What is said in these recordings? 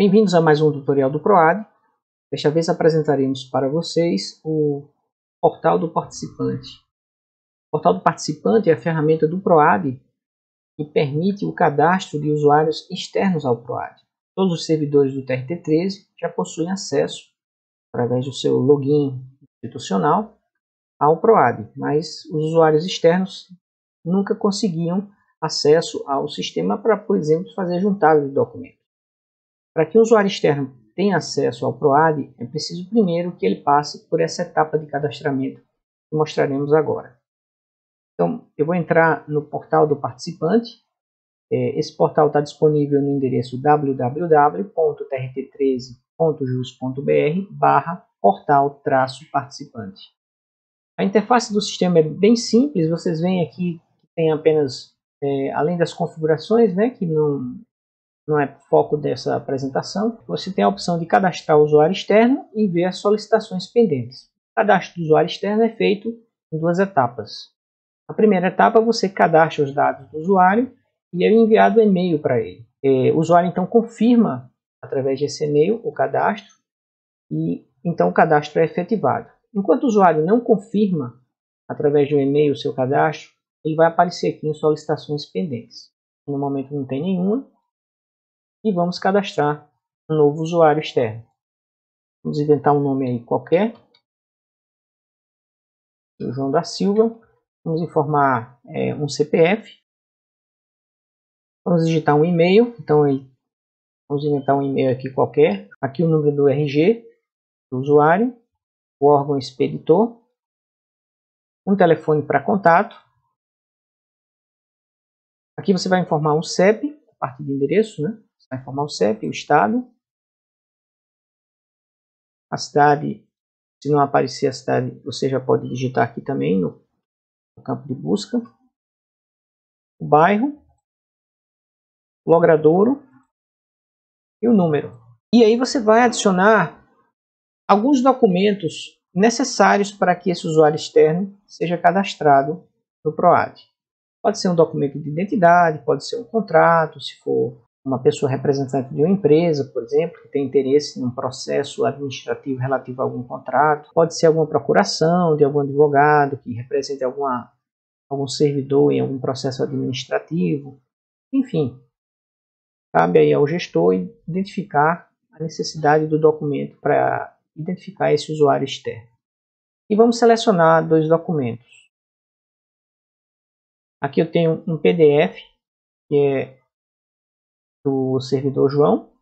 Bem-vindos a mais um tutorial do PROAD. Desta vez apresentaremos para vocês o portal do participante. O portal do participante é a ferramenta do PROAD que permite o cadastro de usuários externos ao PROAD. Todos os servidores do TRT13 já possuem acesso, através do seu login institucional, ao PROAD, mas os usuários externos nunca conseguiam acesso ao sistema para, por exemplo, fazer juntada de documentos. Para que o usuário externo tenha acesso ao PROAD, é preciso primeiro que ele passe por essa etapa de cadastramento que mostraremos agora. Então, eu vou entrar no portal do participante. É, esse portal está disponível no endereço www.trt13.jus.br barra portal-participante. A interface do sistema é bem simples, vocês veem aqui que tem apenas, é, além das configurações, né, que não, não é foco dessa apresentação, você tem a opção de cadastrar o usuário externo e ver as solicitações pendentes. O cadastro do usuário externo é feito em duas etapas. A primeira etapa, você cadastra os dados do usuário e é enviado um e-mail para ele. É, o usuário então confirma, através desse e-mail, o cadastro e então o cadastro é efetivado. Enquanto o usuário não confirma, através de um e-mail, o seu cadastro, ele vai aparecer aqui em solicitações pendentes. No momento não tem nenhuma, e vamos cadastrar um novo usuário externo. Vamos inventar um nome aí qualquer. O João da Silva. Vamos informar é, um CPF. Vamos digitar um e-mail. Então, vamos inventar um e-mail aqui qualquer. Aqui o número do RG do usuário. O órgão expeditor. Um telefone para contato. Aqui você vai informar um CEP, a partir de endereço, né? Vai informar o CEP, o estado, a cidade, se não aparecer a cidade, você já pode digitar aqui também no, no campo de busca, o bairro, o logradouro e o número. E aí você vai adicionar alguns documentos necessários para que esse usuário externo seja cadastrado no PROAD. Pode ser um documento de identidade, pode ser um contrato, se for uma pessoa representante de uma empresa, por exemplo, que tem interesse em um processo administrativo relativo a algum contrato, pode ser alguma procuração de algum advogado que represente alguma, algum servidor em algum processo administrativo, enfim, cabe aí ao gestor identificar a necessidade do documento para identificar esse usuário externo. E vamos selecionar dois documentos. Aqui eu tenho um PDF, que é do servidor João.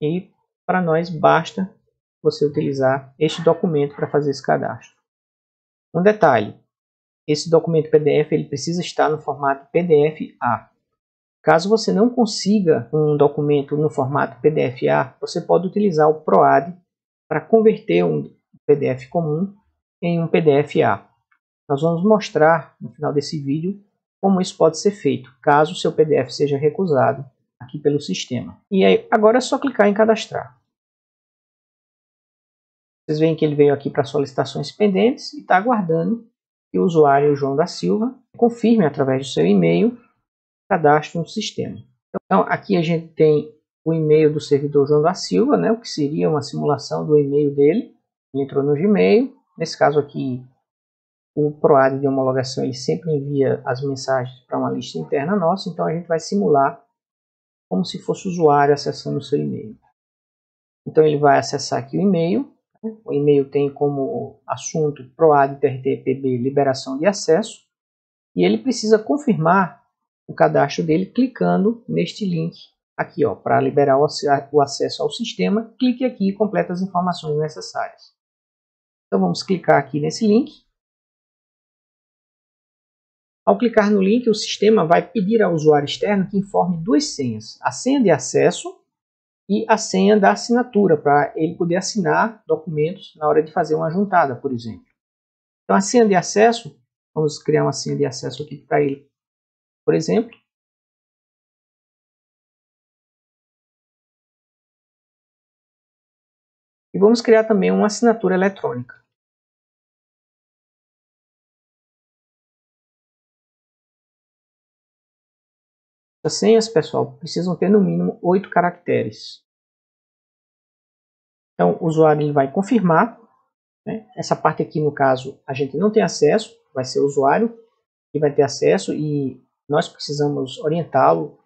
E para nós basta você utilizar este documento para fazer esse cadastro. Um detalhe, esse documento PDF ele precisa estar no formato PDF-A. Caso você não consiga um documento no formato PDF-A, você pode utilizar o PROAD para converter um PDF comum em um PDF-A. Nós vamos mostrar no final desse vídeo como isso pode ser feito, caso o seu PDF seja recusado aqui pelo sistema. E aí, agora é só clicar em cadastrar. Vocês veem que ele veio aqui para solicitações pendentes e está aguardando que o usuário João da Silva confirme através do seu e-mail cadastro no sistema. Então aqui a gente tem o e-mail do servidor João da Silva, né, o que seria uma simulação do e-mail dele. Ele entrou no Gmail, nesse caso aqui o PROAD de homologação ele sempre envia as mensagens para uma lista interna nossa, então a gente vai simular como se fosse o usuário acessando o seu e-mail. Então ele vai acessar aqui o e-mail, né? o e-mail tem como assunto PROAD TRTPB liberação de acesso, e ele precisa confirmar o cadastro dele clicando neste link aqui, ó, para liberar o acesso ao sistema, clique aqui e complete as informações necessárias. Então vamos clicar aqui nesse link ao clicar no link, o sistema vai pedir ao usuário externo que informe duas senhas, a senha de acesso e a senha da assinatura, para ele poder assinar documentos na hora de fazer uma juntada, por exemplo. Então, a senha de acesso, vamos criar uma senha de acesso aqui para ele, por exemplo. E vamos criar também uma assinatura eletrônica. As senhas, pessoal, precisam ter no mínimo 8 caracteres. Então, o usuário ele vai confirmar. Né? Essa parte aqui, no caso, a gente não tem acesso, vai ser o usuário que vai ter acesso e nós precisamos orientá-lo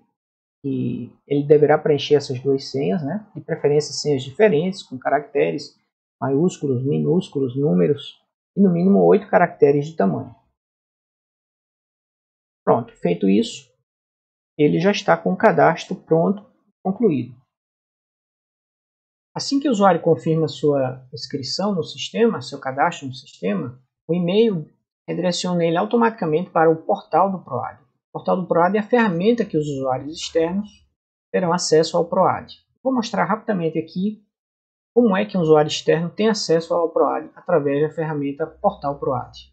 e ele deverá preencher essas duas senhas, né? de preferência senhas diferentes, com caracteres maiúsculos, minúsculos, números e no mínimo 8 caracteres de tamanho. Pronto, feito isso, ele já está com o cadastro pronto, concluído. Assim que o usuário confirma sua inscrição no sistema, seu cadastro no sistema, o e-mail redireciona ele automaticamente para o portal do PROAD. O portal do PROAD é a ferramenta que os usuários externos terão acesso ao PROAD. Vou mostrar rapidamente aqui como é que um usuário externo tem acesso ao PROAD através da ferramenta Portal PROAD.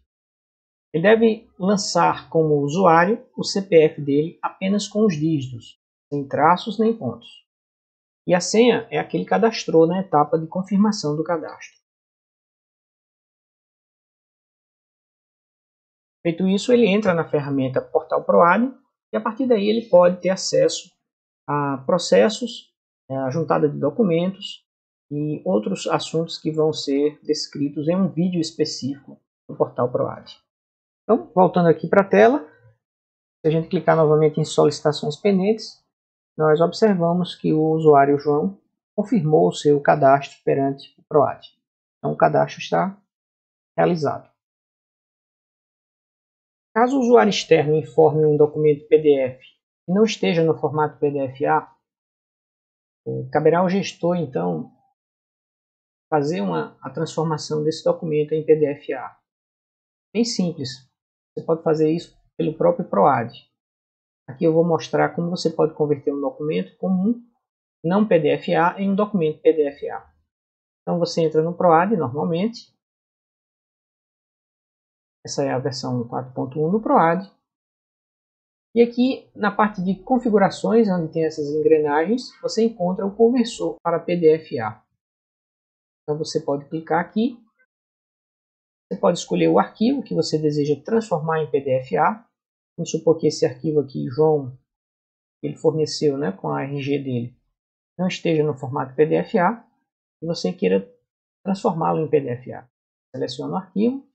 Ele deve lançar como usuário o CPF dele apenas com os dígitos, sem traços nem pontos. E a senha é a que ele cadastrou na etapa de confirmação do cadastro. Feito isso, ele entra na ferramenta Portal ProAd e a partir daí ele pode ter acesso a processos, é, a juntada de documentos e outros assuntos que vão ser descritos em um vídeo específico no Portal ProAd. Então, voltando aqui para a tela, se a gente clicar novamente em solicitações pendentes, nós observamos que o usuário João confirmou o seu cadastro perante o PROAD. Então, o cadastro está realizado. Caso o usuário externo informe um documento PDF e não esteja no formato PDF-A, eh, caberá ao gestor, então, fazer uma, a transformação desse documento em PDF-A. Bem simples. Você pode fazer isso pelo próprio PROAD. Aqui eu vou mostrar como você pode converter um documento comum, não PDF-A, em um documento PDF-A. Então você entra no PROAD normalmente. Essa é a versão 4.1 do PROAD. E aqui na parte de configurações, onde tem essas engrenagens, você encontra o conversor para PDF-A. Então você pode clicar aqui você pode escolher o arquivo que você deseja transformar em PDF-A. Vamos supor que esse arquivo aqui, João, ele forneceu né, com a RG dele, não esteja no formato PDF-A e você queira transformá-lo em PDF-A. Seleciona o arquivo.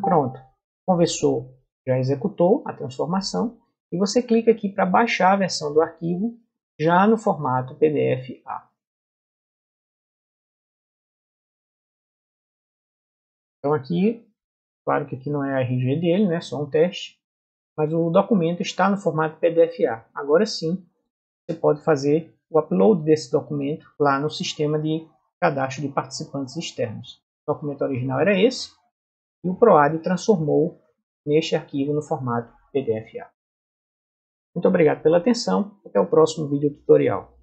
Pronto. O conversor já executou a transformação e você clica aqui para baixar a versão do arquivo já no formato PDF-A. Então aqui, claro que aqui não é a RG dele, né, só um teste, mas o documento está no formato PDF-A. Agora sim, você pode fazer o upload desse documento lá no sistema de cadastro de participantes externos. O documento original era esse, e o PROAD transformou neste arquivo no formato PDF-A. Muito obrigado pela atenção, até o próximo vídeo tutorial.